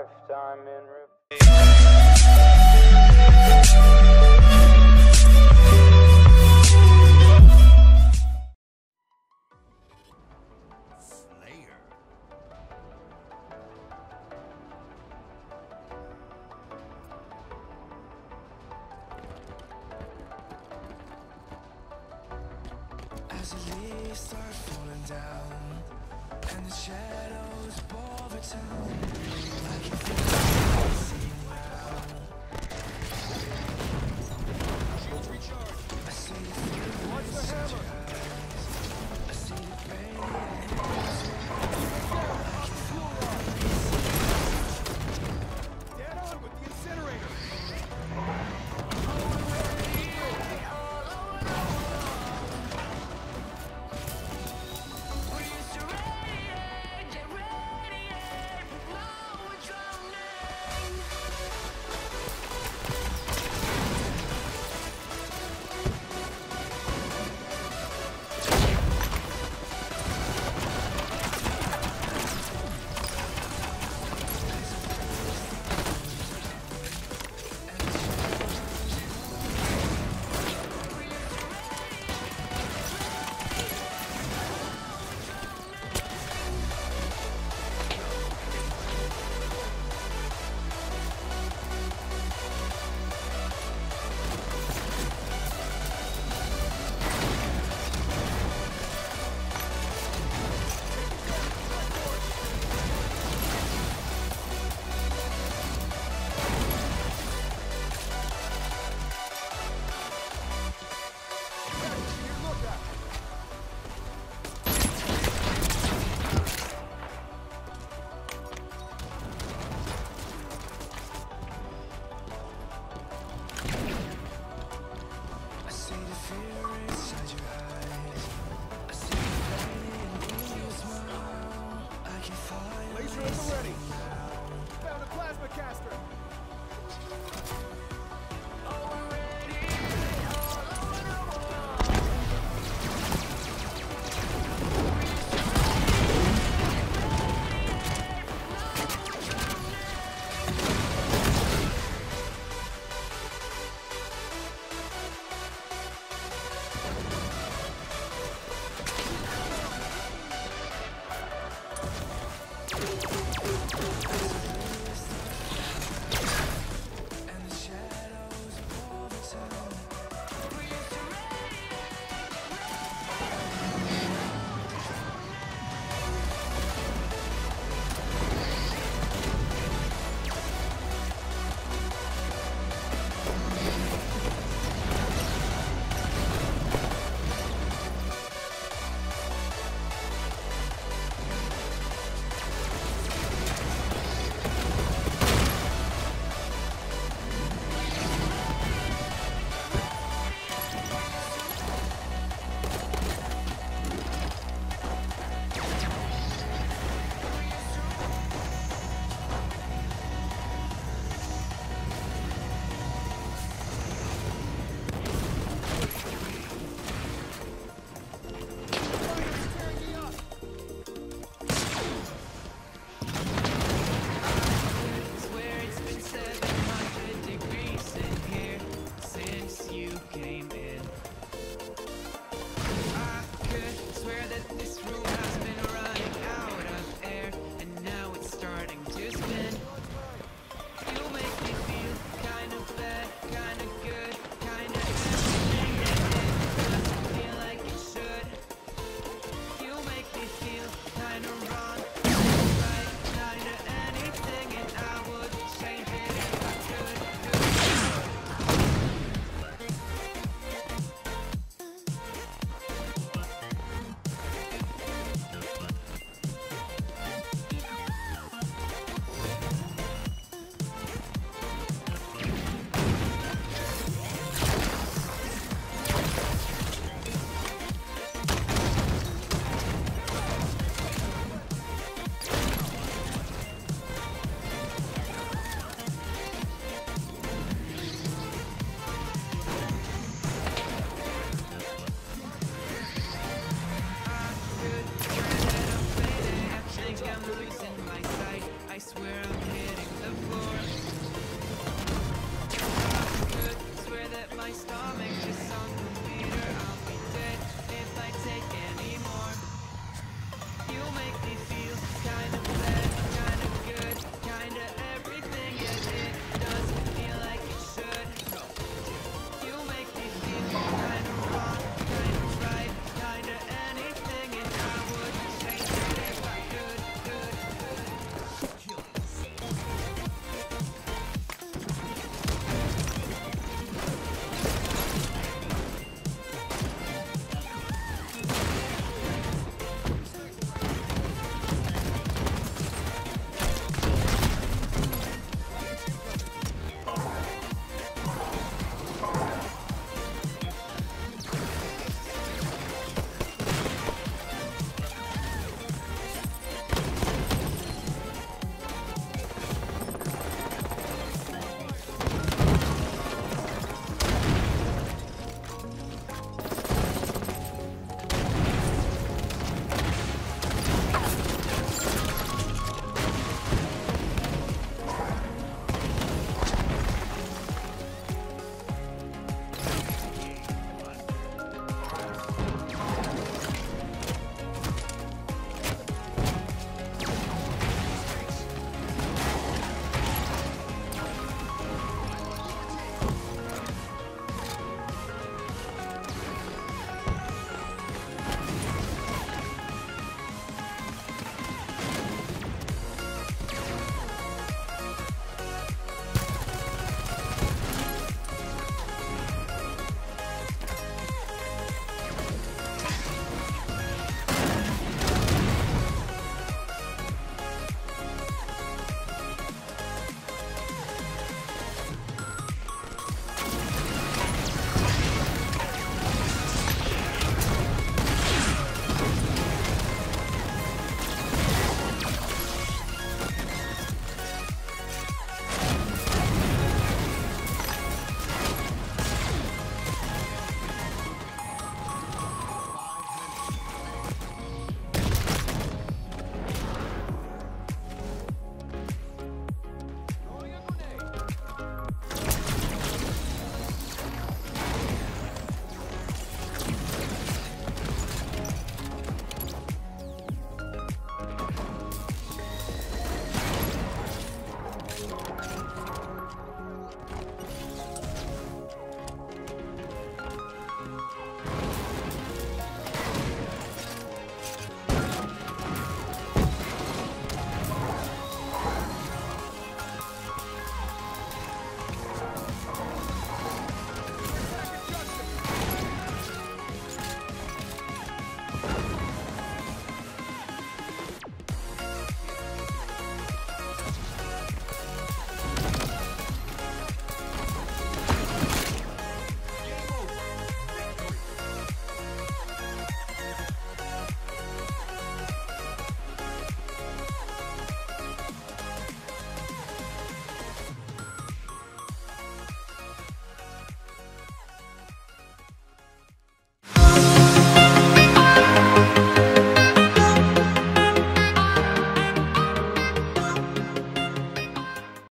lifetime in As the leaves start falling down and the shadows over time. Let's go.